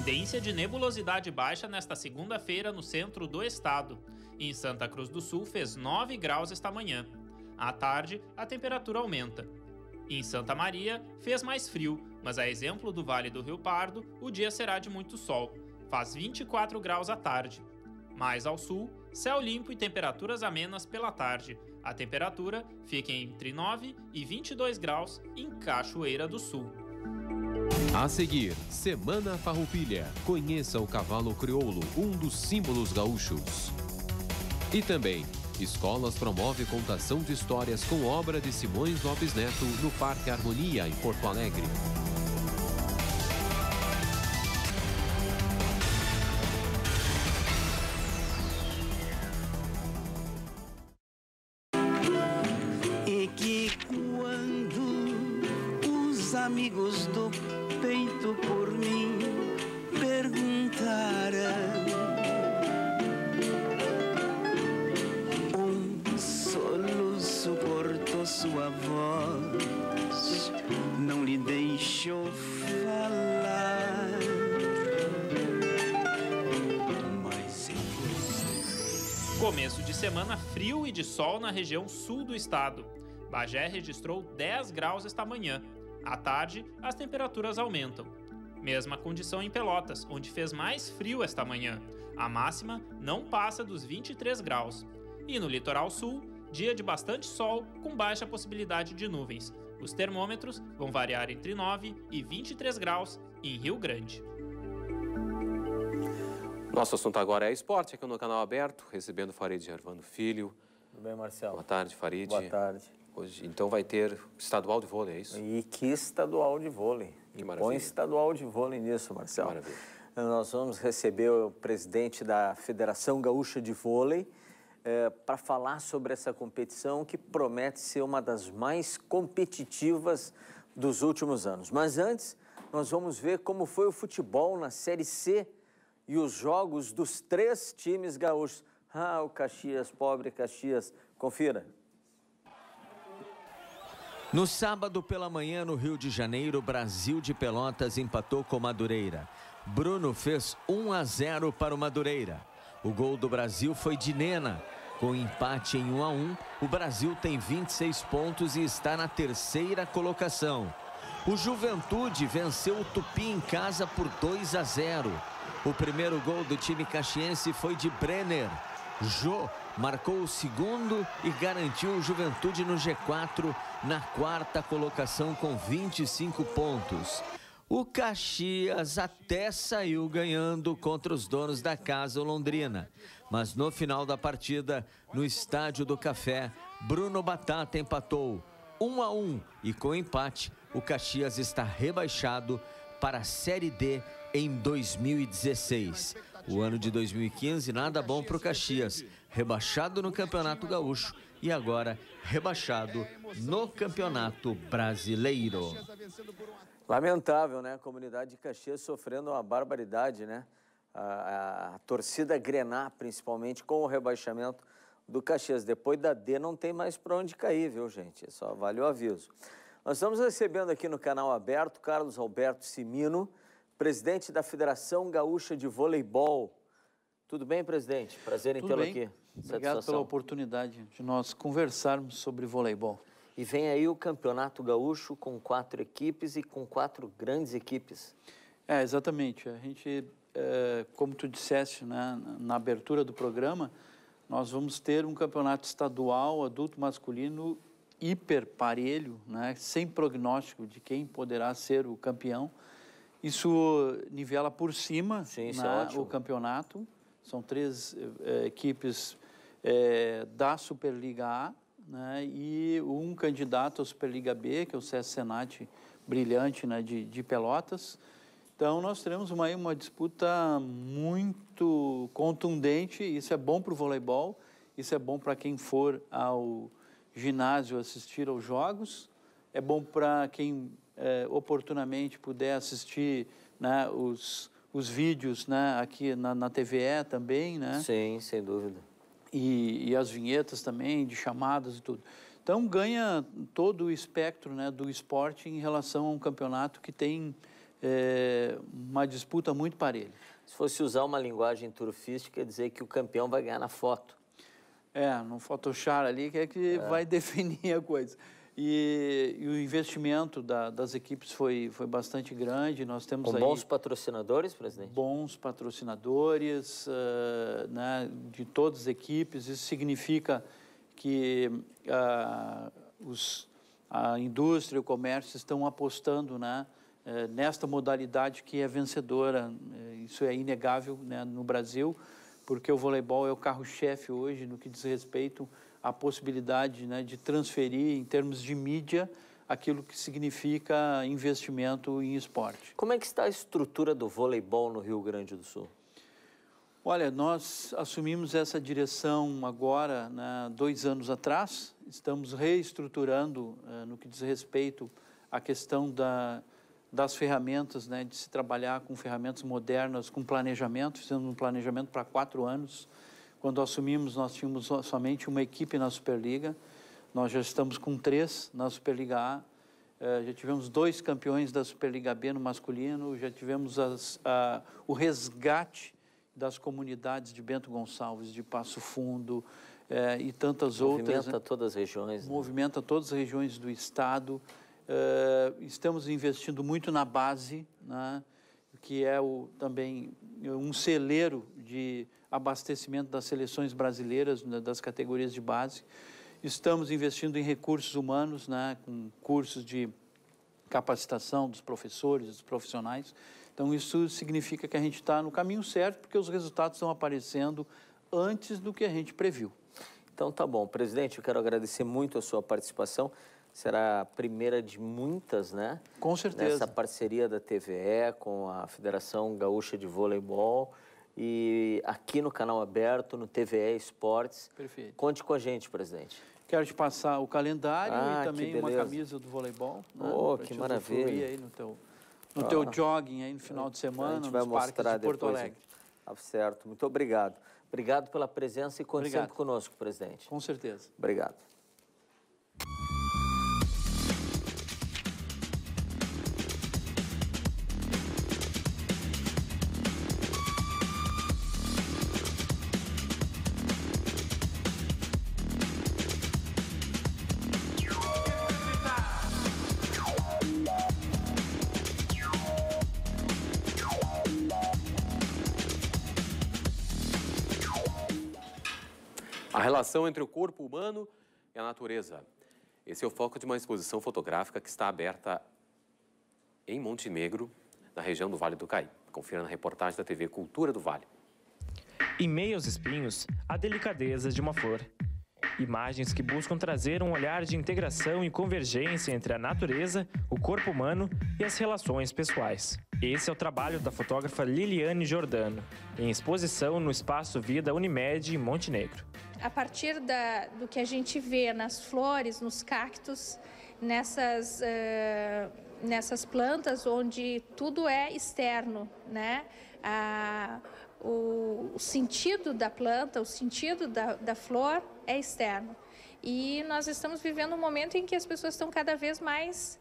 Tendência de nebulosidade baixa nesta segunda-feira no centro do estado. Em Santa Cruz do Sul fez 9 graus esta manhã. À tarde, a temperatura aumenta. Em Santa Maria, fez mais frio, mas a exemplo do Vale do Rio Pardo, o dia será de muito sol. Faz 24 graus à tarde. Mais ao sul, céu limpo e temperaturas amenas pela tarde. A temperatura fica entre 9 e 22 graus em Cachoeira do Sul. A seguir, Semana Farroupilha. Conheça o cavalo crioulo, um dos símbolos gaúchos. E também, Escolas promove contação de histórias com obra de Simões Lopes Neto no Parque Harmonia, em Porto Alegre. Amigos do peito por mim perguntaram Um soluço cortou sua voz Não lhe deixou falar Começo de semana frio e de sol na região sul do estado. Bagé registrou 10 graus esta manhã. À tarde, as temperaturas aumentam. Mesma condição em Pelotas, onde fez mais frio esta manhã. A máxima não passa dos 23 graus. E no litoral sul, dia de bastante sol com baixa possibilidade de nuvens. Os termômetros vão variar entre 9 e 23 graus em Rio Grande. Nosso assunto agora é esporte, aqui no canal aberto, recebendo Farid Gervando Filho. Tudo bem, Marcelo? Boa tarde, Farid. Boa tarde. Hoje, então vai ter estadual de vôlei, é isso? E que estadual de vôlei. Que E maravilha. Põe estadual de vôlei nisso, Marcelo. Maravilha. Nós vamos receber o presidente da Federação Gaúcha de Vôlei para falar sobre essa competição que promete ser uma das mais competitivas dos últimos anos. Mas antes, nós vamos ver como foi o futebol na Série C e os jogos dos três times gaúchos. Ah, o Caxias, pobre Caxias. Confira. No sábado pela manhã, no Rio de Janeiro, Brasil de Pelotas empatou com Madureira. Bruno fez 1 a 0 para o Madureira. O gol do Brasil foi de Nena. Com empate em 1 a 1, o Brasil tem 26 pontos e está na terceira colocação. O Juventude venceu o Tupi em casa por 2 a 0. O primeiro gol do time caxiense foi de Brenner. Jô marcou o segundo e garantiu o Juventude no G4 na quarta colocação com 25 pontos. O Caxias até saiu ganhando contra os donos da casa, Londrina. Mas no final da partida, no Estádio do Café, Bruno Batata empatou 1 a 1 e com empate, o Caxias está rebaixado para a Série D em 2016. O ano de 2015 nada bom para o Caxias, rebaixado no Campeonato Gaúcho e agora rebaixado no Campeonato Brasileiro. Lamentável, né? A comunidade de Caxias sofrendo uma barbaridade, né? A, a, a torcida grenar, principalmente com o rebaixamento do Caxias. Depois da D não tem mais para onde cair, viu, gente? Só vale o aviso. Nós estamos recebendo aqui no canal aberto Carlos Alberto Simino, presidente da Federação Gaúcha de Voleibol. Tudo bem, presidente? Prazer em tê-lo aqui. Obrigado pela oportunidade de nós conversarmos sobre voleibol. E vem aí o Campeonato Gaúcho com quatro equipes e com quatro grandes equipes. É, exatamente. A gente, é, como tu disseste né, na abertura do programa, nós vamos ter um campeonato estadual adulto masculino hiper parelho, né, sem prognóstico de quem poderá ser o campeão. Isso nivela por cima Sim, né, é o campeonato. São três é, equipes é, da Superliga A né, e um candidato à Superliga B, que é o CS Senat Brilhante né, de, de Pelotas. Então, nós teremos uma, uma disputa muito contundente. Isso é bom para o voleibol, isso é bom para quem for ao ginásio assistir aos jogos, é bom para quem é, oportunamente puder assistir né, os, os vídeos né, aqui na, na TVE também, né? Sim, sem dúvida. E, e as vinhetas também, de chamadas e tudo. Então, ganha todo o espectro né, do esporte em relação a um campeonato que tem é, uma disputa muito parelha. Se fosse usar uma linguagem turfística, dizer que o campeão vai ganhar na foto. É, no Photoshop ali que é que é. vai <laughs> definir a coisa. E, e o investimento da, das equipes foi, foi bastante grande. Nós temos Com aí bons patrocinadores, presidente? Bons patrocinadores uh, né, de todas as equipes. Isso significa que uh, os, a indústria e o comércio estão apostando né, uh, nesta modalidade que é vencedora. Isso é inegável né, no Brasil, porque o voleibol é o carro-chefe hoje no que diz respeito a possibilidade né, de transferir, em termos de mídia, aquilo que significa investimento em esporte. Como é que está a estrutura do voleibol no Rio Grande do Sul? Olha, nós assumimos essa direção agora, né, dois anos atrás. Estamos reestruturando uh, no que diz respeito à questão da, das ferramentas, né, de se trabalhar com ferramentas modernas, com planejamento. Fizemos um planejamento para quatro anos quando assumimos, nós tínhamos somente uma equipe na Superliga. Nós já estamos com três na Superliga A. Eh, já tivemos dois campeões da Superliga B no masculino. Já tivemos as, o resgate das comunidades de Bento Gonçalves, de Passo Fundo eh, e tantas movimenta outras. Movimenta todas as regiões. Movimenta né? todas as regiões do Estado. Eh, estamos investindo muito na base, né, que é o, também um celeiro de abastecimento das seleções brasileiras, né, das categorias de base. Estamos investindo em recursos humanos, né, com cursos de capacitação dos professores, dos profissionais. Então, isso significa que a gente está no caminho certo, porque os resultados estão aparecendo antes do que a gente previu. Então, tá bom. Presidente, eu quero agradecer muito a sua participação. Será a primeira de muitas, né? Com certeza. Nessa parceria da TVE com a Federação Gaúcha de Voleibol e aqui no canal aberto, no TVE Esportes. Perfeito. Conte com a gente, presidente. Quero te passar o calendário ah, e também uma camisa do voleibol. Né, oh, que maravilha. Aí no teu, no ah. teu jogging aí no final de semana, a gente vai nos mostrar parques de Porto Alegre. Ah, certo, muito obrigado. Obrigado pela presença e sempre conosco, presidente. Com certeza. Obrigado. Relação entre o corpo humano e a natureza. Esse é o foco de uma exposição fotográfica que está aberta em Montenegro, na região do Vale do Caí. Confira na reportagem da TV Cultura do Vale. Em meio aos espinhos, a delicadeza de uma flor. Imagens que buscam trazer um olhar de integração e convergência entre a natureza, o corpo humano e as relações pessoais. Esse é o trabalho da fotógrafa Liliane Giordano, em exposição no Espaço Vida Unimed, em Montenegro. A partir da, do que a gente vê nas flores, nos cactos, nessas, uh, nessas plantas onde tudo é externo, né? A, o, o sentido da planta, o sentido da, da flor é externo. E nós estamos vivendo um momento em que as pessoas estão cada vez mais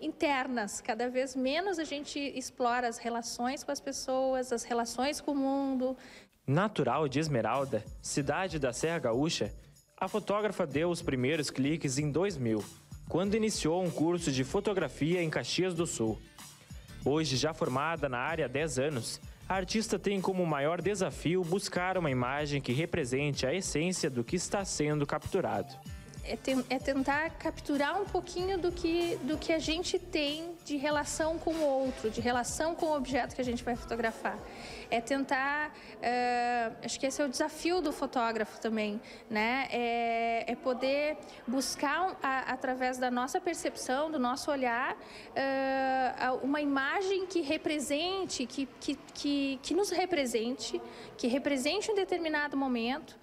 internas, cada vez menos a gente explora as relações com as pessoas, as relações com o mundo. Natural de Esmeralda, cidade da Serra Gaúcha, a fotógrafa deu os primeiros cliques em 2000, quando iniciou um curso de fotografia em Caxias do Sul. Hoje, já formada na área há 10 anos, a artista tem como maior desafio buscar uma imagem que represente a essência do que está sendo capturado. É, é, tentar capturar um pouquinho do que, do que a gente tem de relação com o outro, de relação com o objeto que a gente vai fotografar é tentar, uh, acho que esse é o desafio do fotógrafo também, né? É, é poder buscar a, através da nossa percepção, do nosso olhar, uh, uma imagem que represente, que, que, que, que nos represente, que represente um determinado momento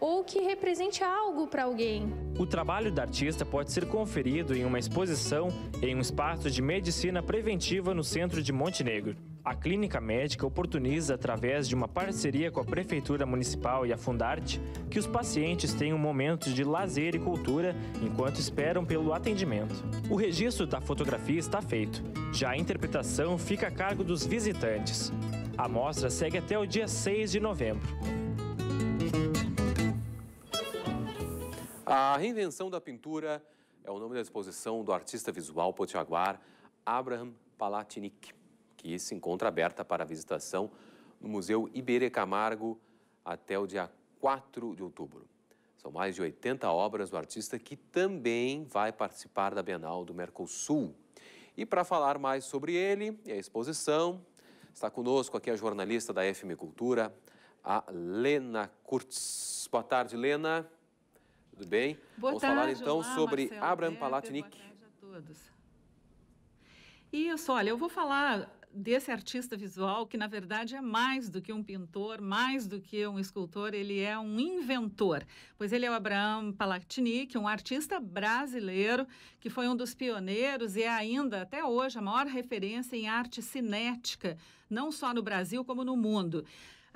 ou que represente algo para alguém. O trabalho da artista pode ser conferido em uma exposição em um espaço de medicina preventiva no centro de Montenegro. A clínica médica oportuniza, através de uma parceria com a Prefeitura Municipal e a Fundarte, que os pacientes tenham momentos de lazer e cultura enquanto esperam pelo atendimento. O registro da fotografia está feito, já a interpretação fica a cargo dos visitantes. A mostra segue até o dia 6 de novembro. A reinvenção da pintura é o nome da exposição do artista visual potiguar Abraham Palatinic que se encontra aberta para visitação no Museu Iberê Camargo até o dia 4 de outubro. São mais de 80 obras do artista que também vai participar da Bienal do Mercosul. E para falar mais sobre ele e a exposição, está conosco aqui a jornalista da FM Cultura, a Lena Kurtz. Boa tarde, Lena. Tudo bem? Boa Vamos tarde, falar então olá, sobre Marcelo Abraham Weber, Palatnik. Boa tarde a todos. Isso, olha, eu vou falar desse artista visual que, na verdade, é mais do que um pintor, mais do que um escultor, ele é um inventor. Pois ele é o Abraham Palatnik, um artista brasileiro que foi um dos pioneiros e é ainda, até hoje, a maior referência em arte cinética, não só no Brasil, como no mundo.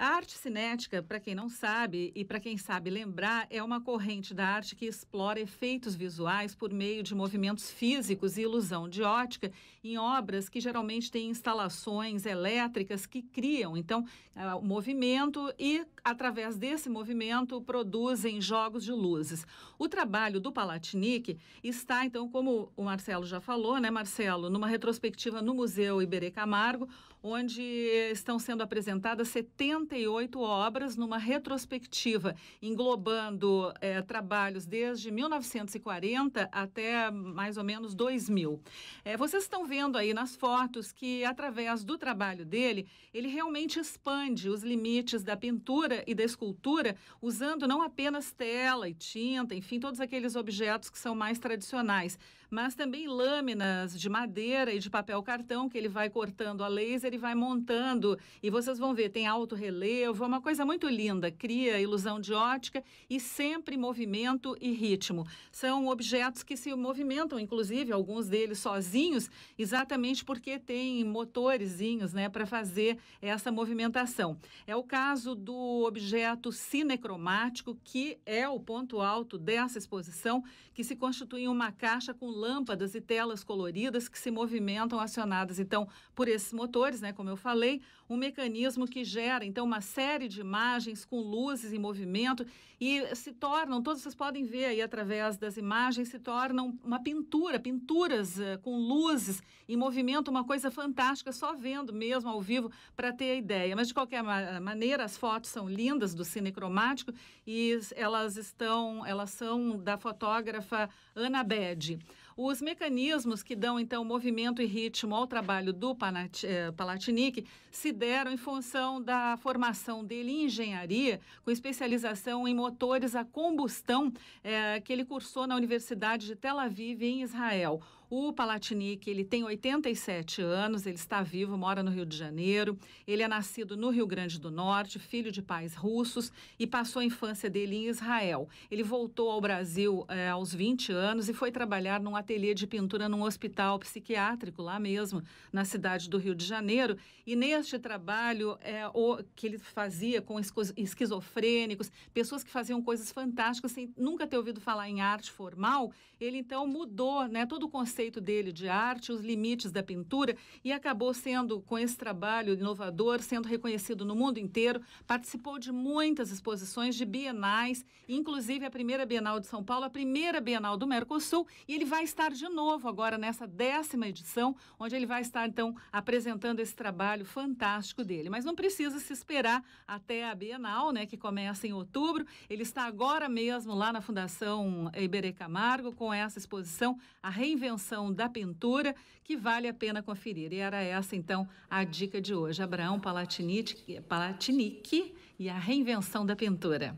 A arte cinética, para quem não sabe e para quem sabe lembrar, é uma corrente da arte que explora efeitos visuais por meio de movimentos físicos e ilusão de ótica em obras que geralmente têm instalações elétricas que criam, então, uh, o movimento e, através desse movimento, produzem jogos de luzes. O trabalho do Palatinic está, então, como o Marcelo já falou, né, Marcelo, numa retrospectiva no Museu Iberê Camargo, onde estão sendo apresentadas 78 obras numa retrospectiva, englobando é, trabalhos desde 1940 até mais ou menos 2000. É, vocês estão vendo aí nas fotos que, através do trabalho dele, ele realmente expande os limites da pintura e da escultura, usando não apenas tela e tinta, enfim, todos aqueles objetos que são mais tradicionais, mas também lâminas de madeira e de papel cartão que ele vai cortando a laser e vai montando. E vocês vão ver, tem alto relevo, é uma coisa muito linda, cria ilusão de ótica e sempre movimento e ritmo. São objetos que se movimentam, inclusive, alguns deles sozinhos, exatamente porque tem motorzinhos né, para fazer essa movimentação. É o caso do objeto cinecromático, que é o ponto alto dessa exposição, que se constitui em uma caixa com lâmpadas e telas coloridas que se movimentam acionadas então por esses motores, né, como eu falei, um mecanismo que gera, então, uma série de imagens com luzes em movimento e se tornam, todos vocês podem ver aí através das imagens, se tornam uma pintura, pinturas uh, com luzes em movimento, uma coisa fantástica, só vendo mesmo ao vivo para ter a ideia. Mas, de qualquer ma maneira, as fotos são lindas do cine cromático e elas estão, elas são da fotógrafa Ana Bede. Os mecanismos que dão, então, movimento e ritmo ao trabalho do eh, Palatinic se deram em função da formação dele em engenharia, com especialização em motores a combustão, é, que ele cursou na Universidade de Tel Aviv, em Israel. O Palatinic, ele tem 87 anos, ele está vivo, mora no Rio de Janeiro. Ele é nascido no Rio Grande do Norte, filho de pais russos e passou a infância dele em Israel. Ele voltou ao Brasil é, aos 20 anos e foi trabalhar num ateliê de pintura num hospital psiquiátrico lá mesmo, na cidade do Rio de Janeiro. E neste trabalho é, o, que ele fazia com esquizofrênicos, pessoas que faziam coisas fantásticas sem nunca ter ouvido falar em arte formal, ele então mudou né, todo o conceito conceito dele de arte, os limites da pintura, e acabou sendo, com esse trabalho inovador, sendo reconhecido no mundo inteiro. Participou de muitas exposições de bienais, inclusive a primeira Bienal de São Paulo, a primeira Bienal do Mercosul, e ele vai estar de novo agora nessa décima edição, onde ele vai estar, então, apresentando esse trabalho fantástico dele. Mas não precisa se esperar até a Bienal, né, que começa em outubro. Ele está agora mesmo lá na Fundação Iberê Camargo com essa exposição, A Reinvenção da pintura que vale a pena conferir. E era essa, então, a dica de hoje. Abraão Palatinic, Palatinic e a reinvenção da pintura.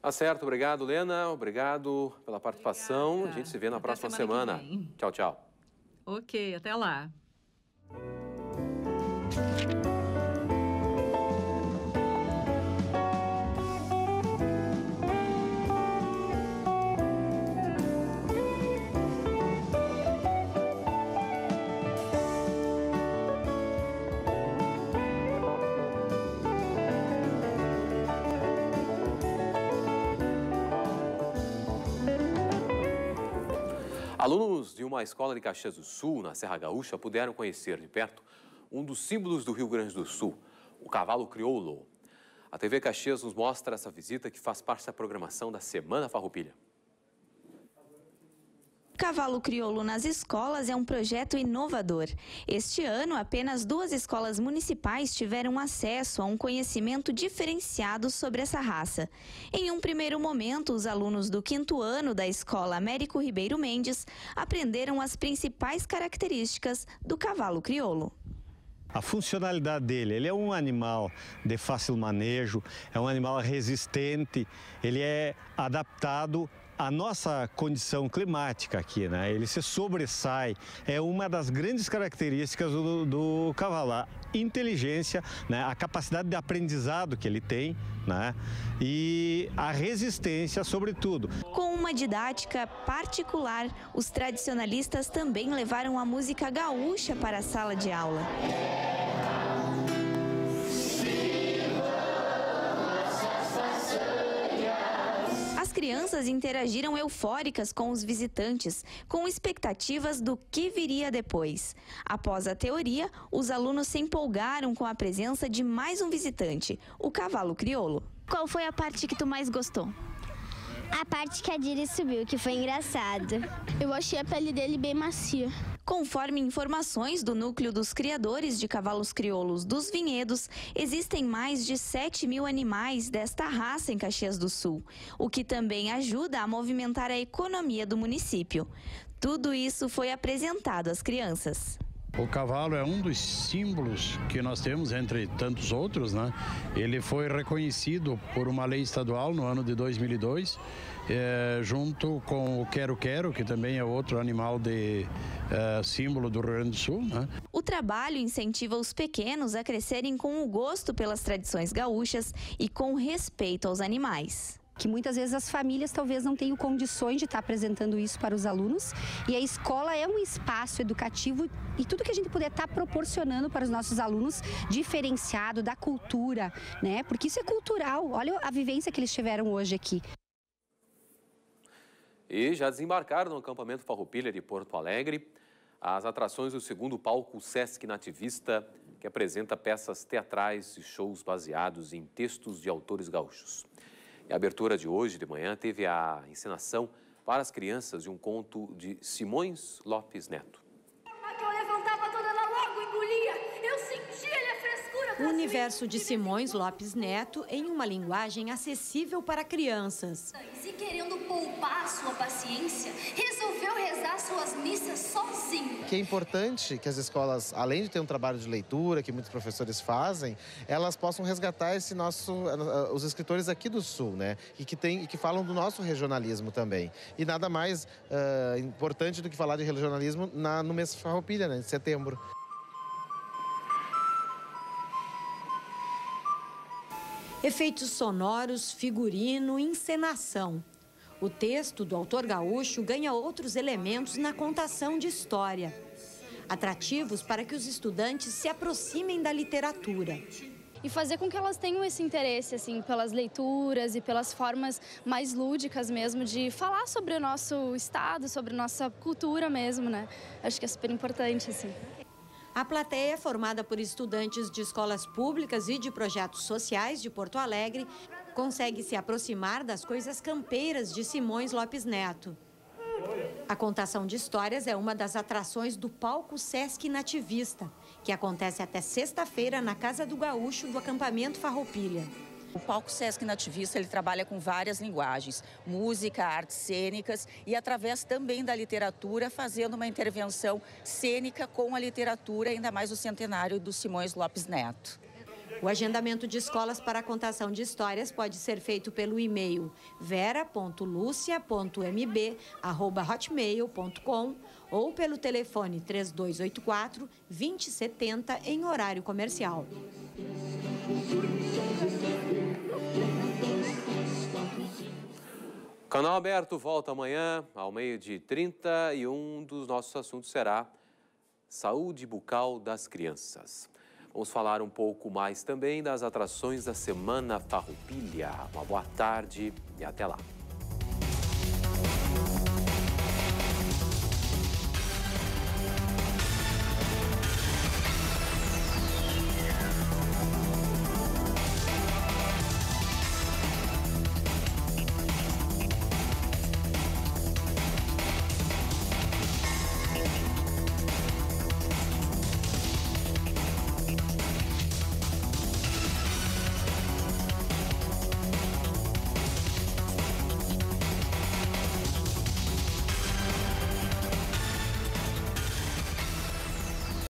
Tá certo, obrigado, Lena. Obrigado pela participação. Obrigada. A gente se vê na até próxima semana. semana. Tchau, tchau. Ok, até lá. Alunos de uma escola de Caxias do Sul, na Serra Gaúcha, puderam conhecer de perto um dos símbolos do Rio Grande do Sul, o cavalo crioulo. A TV Caxias nos mostra essa visita que faz parte da programação da Semana Farroupilha. Cavalo Crioulo nas escolas é um projeto inovador. Este ano, apenas duas escolas municipais tiveram acesso a um conhecimento diferenciado sobre essa raça. Em um primeiro momento, os alunos do quinto ano da escola Américo Ribeiro Mendes aprenderam as principais características do cavalo crioulo. A funcionalidade dele, ele é um animal de fácil manejo, é um animal resistente, ele é adaptado a nossa condição climática aqui, né? Ele se sobressai, é uma das grandes características do, do cavalo, a inteligência, né? a capacidade de aprendizado que ele tem, né? E a resistência, sobretudo. Com uma didática particular, os tradicionalistas também levaram a música gaúcha para a sala de aula. Crianças interagiram eufóricas com os visitantes, com expectativas do que viria depois. Após a teoria, os alunos se empolgaram com a presença de mais um visitante, o cavalo crioulo. Qual foi a parte que tu mais gostou? A parte que a Diri subiu, que foi engraçado. Eu achei a pele dele bem macia. Conforme informações do núcleo dos criadores de cavalos crioulos dos vinhedos, existem mais de 7 mil animais desta raça em Caxias do Sul, o que também ajuda a movimentar a economia do município. Tudo isso foi apresentado às crianças. O cavalo é um dos símbolos que nós temos, entre tantos outros, né? Ele foi reconhecido por uma lei estadual no ano de 2002 é, junto com o quero-quero, que também é outro animal de é, símbolo do Rio Grande do Sul. Né? O trabalho incentiva os pequenos a crescerem com o gosto pelas tradições gaúchas e com respeito aos animais que muitas vezes as famílias talvez não tenham condições de estar apresentando isso para os alunos e a escola é um espaço educativo e tudo que a gente puder estar proporcionando para os nossos alunos diferenciado da cultura, né? Porque isso é cultural. Olha a vivência que eles tiveram hoje aqui e já desembarcaram no acampamento Farroupilha de Porto Alegre as atrações do segundo palco Sesc Nativista que apresenta peças teatrais e shows baseados em textos de autores gaúchos. E a abertura de hoje de manhã teve a encenação para as crianças de um conto de Simões Lopes Neto. Eu levantava toda ela logo engolia. Eu sentia a frescura. O universo de Simões Lopes Neto em uma linguagem acessível para crianças. Poupar sua paciência, resolveu rezar suas missas sozinho. Que é importante que as escolas, além de ter um trabalho de leitura que muitos professores fazem, elas possam resgatar esse nosso, os escritores aqui do Sul, né? E que tem, que falam do nosso regionalismo também. E nada mais uh, importante do que falar de regionalismo na, no mês Farroupilha, né? De setembro. Efeitos sonoros, figurino, encenação. O texto do autor gaúcho ganha outros elementos na contação de história, atrativos para que os estudantes se aproximem da literatura. E fazer com que elas tenham esse interesse assim pelas leituras e pelas formas mais lúdicas mesmo de falar sobre o nosso estado, sobre nossa cultura mesmo, né? Acho que é super importante assim. A plateia, formada por estudantes de escolas públicas e de projetos sociais de Porto Alegre, consegue se aproximar das coisas campeiras de Simões Lopes Neto. A contação de histórias é uma das atrações do Palco Sesc Nativista, que acontece até sexta-feira na Casa do Gaúcho do acampamento Farroupilha. O Palco Sesc Nativista ele trabalha com várias linguagens, música, artes cênicas e através também da literatura, fazendo uma intervenção cênica com a literatura, ainda mais o centenário do Simões Lopes Neto. O agendamento de escolas para a contação de histórias pode ser feito pelo e-mail vera.lucia.mb@hotmail.com ou pelo telefone 3284 2070 em horário comercial. Canal aberto volta amanhã ao meio-dia 30 e um dos nossos assuntos será saúde bucal das crianças. Vamos falar um pouco mais também das atrações da Semana Farroupilha. Uma boa tarde e até lá.